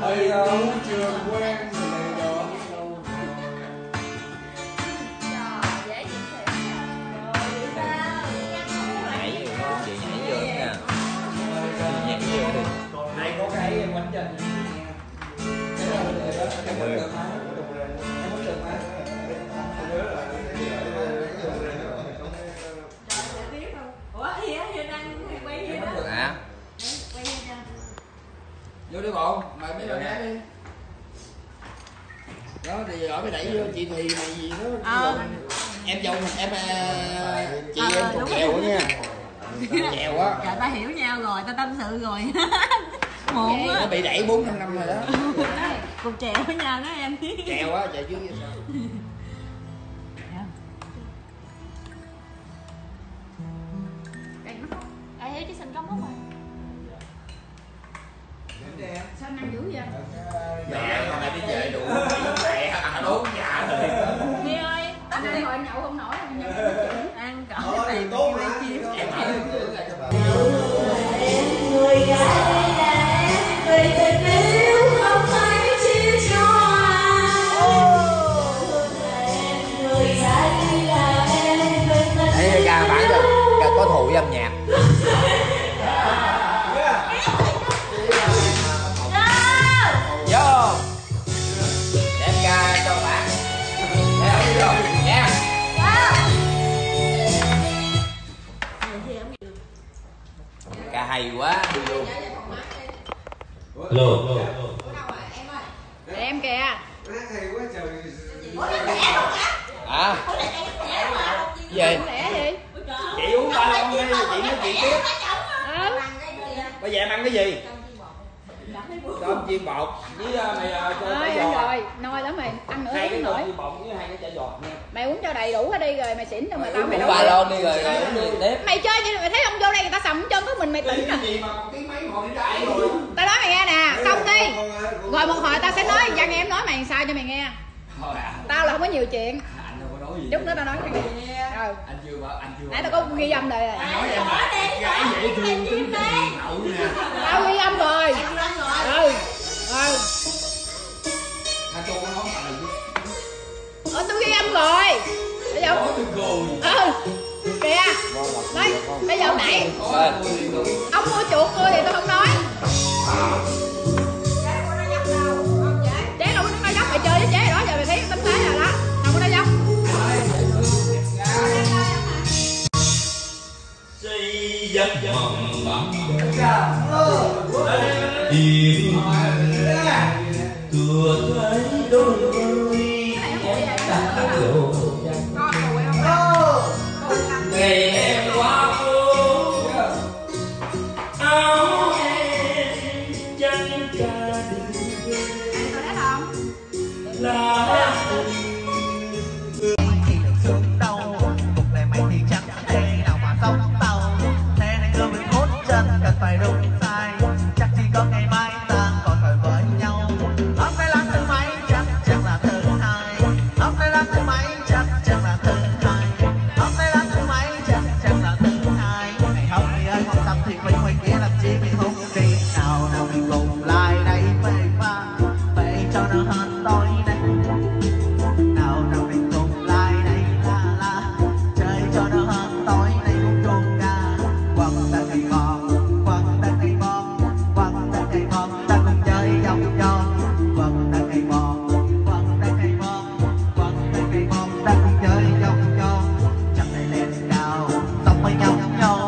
Thầy đâu chưa quen Vô đi bộ, mời mấy bạn gái đi. Đó thì ở mới đẩy vô chị thì mày gì đó. Ờ. em dâu mình em ờ, chị Ờ, em còn đúng chèo rồi. á nha. Chèo á. Dạ ta hiểu nhau rồi ta tâm sự rồi. Muộn nó á bị đẩy bốn năm năm rồi đó. Cùng trèo với nhau đó em. Chèo á chạy trước vậy sao sao năng dữ vậy? Mẹ con này đi về đủ mẹ à đốt nhà rồi. Nhi ơi anh ăn rồi nhậu không nổi ăn ăn cỡ cái này tốt chiêu em hỏi người gái ca hay quá. Đi luôn Lô, em kìa. Hả? Gì lẻ gì chị uống ba lon đi chị nói chuyện tiếp ừ bây giờ em ăn cái gì cơm chiên bột với ờ, mày ờ, cho chả ăn giò. rồi. Noi lắm mày ăn nữa hai cái cơm nổi. chiên bột với hai cái chả giò nha. Mày uống cho đầy đủ hết đi rồi mày xỉn rồi mày tao mày đâu ba lon đi rồi rồi uống đi tiếp mày chơi vậy mày thấy ông vô đây người ta sầm chân có mình mày tỉnh cái à. gì mà một tiếng mấy ngồi đi ra rồi? Tao nói mày nghe nè xong đi. rồi một hồi tao sẽ nói cho nghe em nói mày sao cho mày nghe. Tao là không có nhiều chuyện. Gì. Chút nữa tao nói cho mày nghe. Ừ. Anh chưa bảo anh chưa nãy tao có ghi âm rồi. Anh nói em là gái dễ thương tính tình hậu nha tôi cười ừ. Kìa. Nói bây giờ nãy ông mua chuột tôi thì tao không nói. Chế đâu? Có nói dốc. Mày chơi với chế đó giờ mày thấy tấm thế rồi đó. Đâu có nói dốc. Xây giấc mộng bằng yêu tựa thấy đôi môi đã lộ em 要？